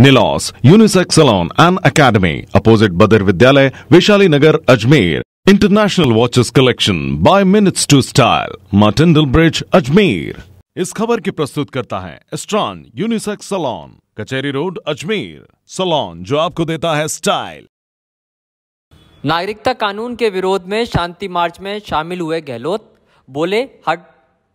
निलॉस unisex salon and academy opposite बदर विद्यालय Vaishali Nagar Ajmer international watches collection by minutes to style Martin bridge Ajmer इस खबर की प्रस्तुत करता है स्ट्रॉन unisex salon Kacheri road Ajmer salon जो आपको देता है स्टाइल नागरिकता कानून के विरोध में शांति मार्च में शामिल हुए गहलोत, बोले, हट,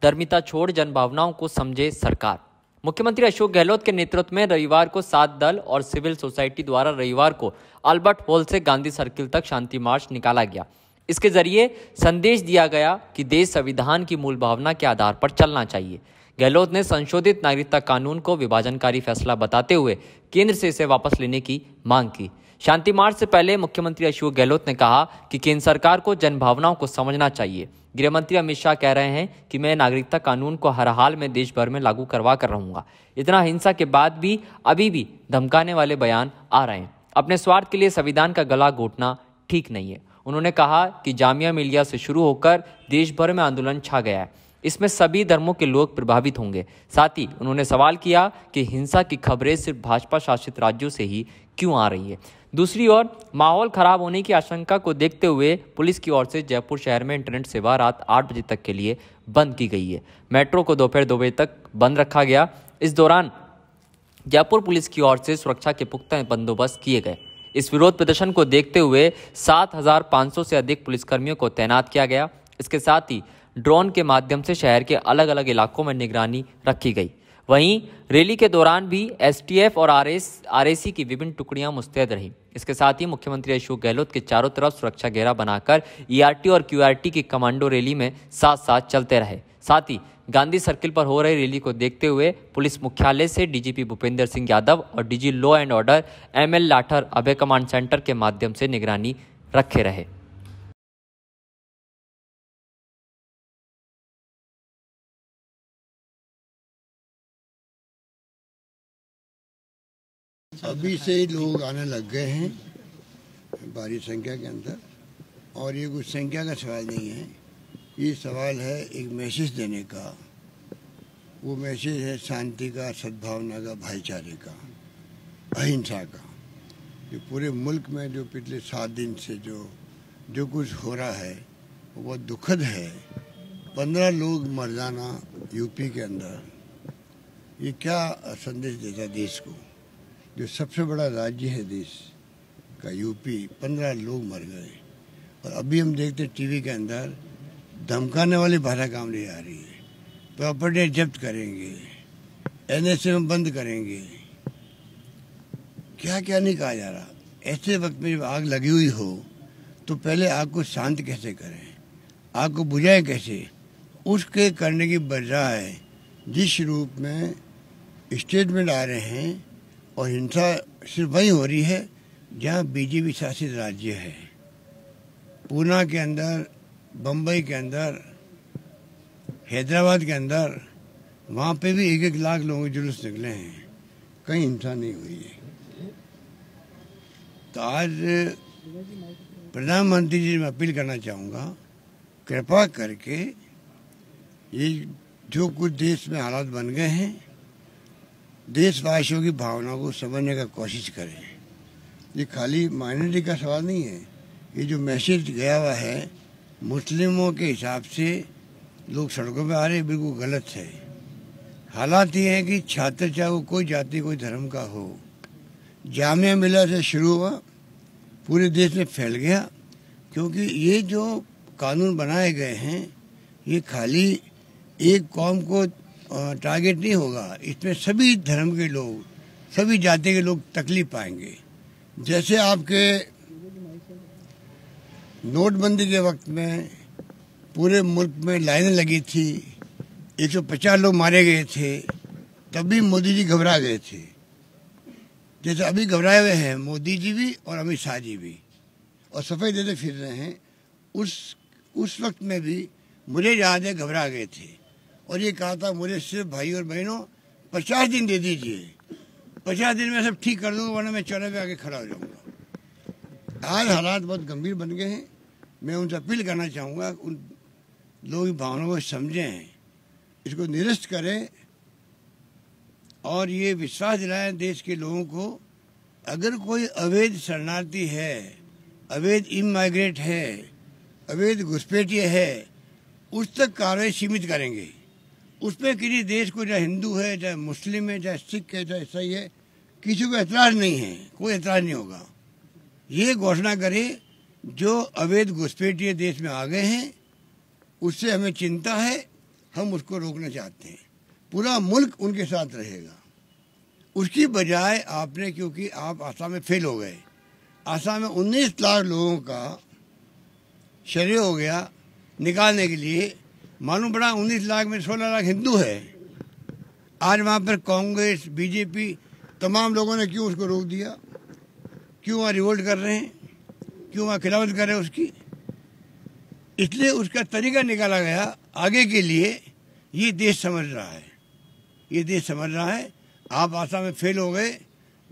धर्मिता छोड़, जनभावनाओं को समझे सरकार। मुख्यमंत्री अशोक गहलोत के नेतृत्व में रविवार को सात दल और सिविल सोसाइटी द्वारा रविवार को अल्बर्ट हॉल से गांधी सर्किल तक शांति मार्च निकाला गया। इसके ज़रिए संदेश दिया गया कि देश संविधान की मूल भावना के आधार पर चलना चाहिए। गहलोत ने संशोधित नागरिकता कानून को विभाजनकारी फैसला बताते हुए केंद्र से इसे वापस लेने की मांग की। शांति मार्च से पहले मुख्यमंत्री अशोक गहलोत ने कहा कि केंद्र सरकार को जनभावनाओं को समझना चाहिए। गृहमंत्री अमित शाह कह रहे हैं कि मैं नागरिकता कानून को हर हाल में देश भर में लागू करवा कर रहूँगा। इतना हिंसा के बाद भी, अभी भी धमकाने वाले बयान आ रहे हैं। अपने स्वार्थ के लिए संविधान का गला घोटना ठीक नहीं है। उन्होंने कहा कि जामिया मिलिया से शुरू होकर देश भर में आंदोलन छा गया है। इसमें सभी धर्मों के लोग प्रभावित होंगे। साथ ही उन्होंने सवाल किया कि हिंसा की खबरें सिर्फ़ भाजपा शासित राज्यों से ही क्यों आ रही है? दूसरी ओर माहौल खराब होने की आशंका को देखते हुए पुलिस की ओर से जयपुर शहर में इंटरनेट सेवा रात आठ बजे तक के लिए बंद की गई है। मेट्रो को दोपहर दो बजे तक बंद रखा गया। इस दौरान जयपुर पुलिस की ओर से सुरक्षा के पुख्ता बंदोबस्त किए गए। इस विरोध प्रदर्शन को देखते हुए 7,500 से अधिक पुलिसकर्मियों को तैनात किया गया। इसके साथ ही ड्रोन के माध्यम से शहर के अलग अलग इलाकों में निगरानी रखी गई। वहीं रैली के दौरान भी एसटीएफ और आरएस, आरएसी की विभिन्न टुकड़ियाँ मुस्तैद रहीं। इसके साथ ही मुख्यमंत्री अशोक गहलोत के चारों तरफ़ सुरक्षा घेरा बनाकर ईआरटी और क्यूआरटी की कमांडो रैली में साथ साथ चलते रहे। साथ ही गांधी सर्किल पर हो रही रैली को देखते हुए पुलिस मुख्यालय से डीजीपी भूपेंद्र सिंह यादव और DG law and order ML Lathar Abhay command centre के माध्यम से निगरानी रखे रहे। अभी से ही लोग आने लग गए हैं भारी संख्या के अंदर। और ये कुछ संख्या का सवाल नहीं है। ये सवाल है एक मैसेज देने का। वो मैसेज है शांति का, सद्भावना का, भाईचारे का, अहिंसा का। जो पूरे मुल्क में जो पिछले सात दिन से जो जो कुछ हो रहा है, वो बहुत दुखद है। पंद्रह लोग मर जाना यूपी के अंदर। ये क्या संदेश देता देश को? जो सबसे बड़ा राज्य है देश का, यूपी, पंद्रह लोग मर गए। और अभी हम देखते टीवी के अंदर, धमकाने वाली भाषा काम नहीं आ रही है। प्रॉपर्टी जब्त करेंगे एन एनएसएम बंद करेंगे। क्या क्या नहीं कहा जा रहा। ऐसे वक्त में जब आग लगी हुई हो तो पहले आग को शांत कैसे करें? आग को बुझाएँ कैसे? उसके करने की बजाय, जिस रूप में स्टेटमेंट आ रहे हैं और हिंसा सिर्फ़ वही हो रही है जहाँ बीजेपी शासित राज्य है। पूना के अंदर बम्बई के अंदर, हैदराबाद के अंदर, वहाँ पे भी एक एक लाख लोगों के जुलूस निकले हैं। कहीं हिंसा नहीं हुई है। तो आज प्रधानमंत्री जी मैं अपील करना चाहूँगा, कृपा करके ये जो कुछ देश में हालात बन गए हैं देशवासियों की भावनाओं को समझने का कोशिश करें। ये खाली माइनॉरिटी का सवाल नहीं है। ये जो मैसेज गया हुआ है, मुस्लिमों के हिसाब से लोग सड़कों पर आ रहे बिल्कुल गलत है। हालात ये हैं कि छात्र चाहे वो कोई जाति, कोई धर्म का हो। जामिया मिला से शुरू हुआ, पूरे देश में फैल गया, क्योंकि ये जो कानून बनाए गए हैं, ये खाली एक कौम को टारगेट नहीं होगा। इसमें सभी धर्म के लोग, सभी जाति के लोग तकलीफ़ पाएँगे। जैसे आपके नोटबंदी के वक्त में पूरे मुल्क में लाइनें लगी थी 150 लोग मारे गए थे, तभी मोदी जी घबरा गए थे। जैसे अभी घबराए हुए हैं मोदी जी भी और अमित शाह जी भी। और सफ़ेद देते फिर रहे हैं, उस उस वक्त में भी मुझे याद है घबरा गए थे। और ये कहा था, मुझे सिर्फ़ भाई और बहनों पचास दिन दे दीजिए। पचास दिन में सब ठीक कर दूँगा, वरना मैं चौराहे पे आके खड़ा हो जाऊँगा। आज हालात बहुत गंभीर बन गए हैं। मैं उनसे अपील करना चाहूँगा, उन लोग भावनाओं को समझें, इसको निरस्त करें और ये विश्वास दिलाएँ देश के लोगों को, अगर कोई अवैध शरणार्थी है, अवैध इमाइग्रेट है, अवैध घुसपैठिए है, उस तक कार्रवाई सीमित करेंगे। उसमें किसी देश को चाहे हिंदू है, चाहे मुस्लिम है, चाहे सिख है, चाहे ईसाई है, किसी को एतराज़ नहीं है, कोई एतराज़ नहीं होगा। ये घोषणा करे, जो अवैध घुसपैठिए देश में आ गए हैं, उससे हमें चिंता है, हम उसको रोकना चाहते हैं। पूरा मुल्क उनके साथ रहेगा। उसकी बजाय आपने, क्योंकि आप आसाम में फेल हो गए, आसाम में उन्नीस लाख लोगों का शरीर हो गया निकालने के लिए मालूम पड़ा उन्नीस लाख में सोलह लाख हिंदू है। आज वहाँ पर कांग्रेस, बीजेपी तमाम लोगों ने क्यों उसको रोक दिया? क्यों वहाँ रिवोल्ट कर रहे हैं? क्यों वहाँ खिलाफत कर रहे हैं उसकी? इसलिए उसका तरीका निकाला गया आगे के लिए, ये देश समझ रहा है। ये देश समझ रहा है। आप आसाम में फेल हो गए,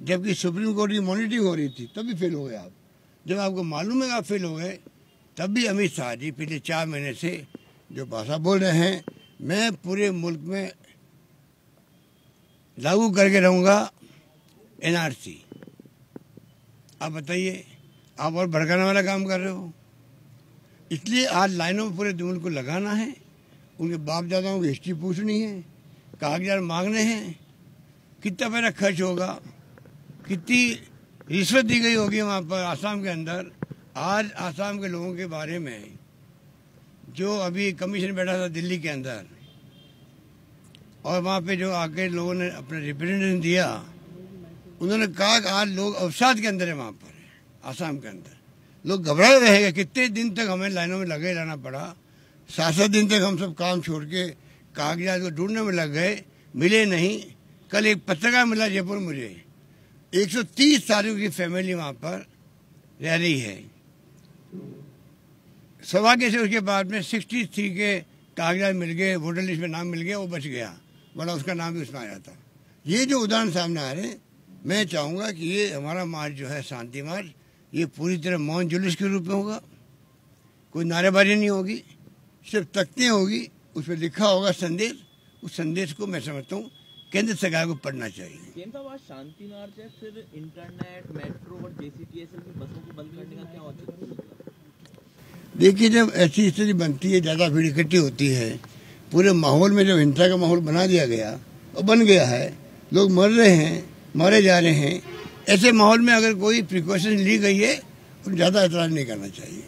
जबकि सुप्रीम कोर्ट की मॉनिटरिंग हो रही थी, तब भी फेल हो गए आप। जब आपको मालूम है आप फेल हो गए, तब भी अमित शाह जी पिछले चार महीने से जो भाषा बोल रहे हैं, मैं पूरे मुल्क में लागू करके रहूँगा एनआरसी आप बताइए, आप और भड़काने वाला काम कर रहे हो। इसलिए आज लाइनों में पूरे मुल्क को लगाना है, उनके बाप दादाओं की हिस्ट्री पूछनी है, कागजात मांगने हैं, कितना पैसा खर्च होगा, कितनी रिश्वत दी गई होगी वहाँ पर आसाम के अंदर, आज आसाम के लोगों के बारे में। जो अभी कमीशन बैठा था दिल्ली के अंदर, और वहाँ पे जो आके लोगों ने अपना रिप्रेजेंटेशन दिया, उन्होंने कहा कि आज लोग अवसाद के अंदर है वहाँ पर, आसाम के अंदर। लोग घबराए रहेंगे कितने दिन तक हमें लाइनों में लगे रहना पड़ा। सात सात दिन तक हम सब काम छोड़ के कागजात को ढूँढने में लग गए, मिले नहीं। कल एक पत्रकार मिला जयपुर मुझे। 130 सालों की फैमिली वहाँ पर रह रही है। सौभाग्य से उसके बाद में 63 के कागजात मिल गए वोटर लिस्ट में नाम मिल गया, वो बच गया। बड़ा उसका नाम भी उसमें आया था। ये जो उदाहरण सामने आ रहे हैं, मैं चाहूँगा कि ये हमारा मार्च जो है, शांति मार्च, ये पूरी तरह मौन जुलूस के रूप में होगा। कोई नारेबाजी नहीं होगी, सिर्फ़ तख्तियाँ होगी, उस पर लिखा होगा संदेश। उस संदेश को मैं समझता हूँ, केंद्र सरकार को पढ़ना चाहिए। शांति मार्च है, फिर इंटरनेट मेट्रो और जेसीटीएसएल की बसों को बंद करने का क्या औचित्य? देखिए, जब ऐसी स्थिति बनती है, ज़्यादा भीड़ इकट्ठी होती है, पूरे माहौल में जब हिंसा का माहौल बना दिया गया, और बन गया है, लोग मर रहे हैं, मारे जा रहे हैं, ऐसे माहौल में अगर कोई प्रिकॉशन ली गई है तो ज़्यादा एतराज़ नहीं करना चाहिए।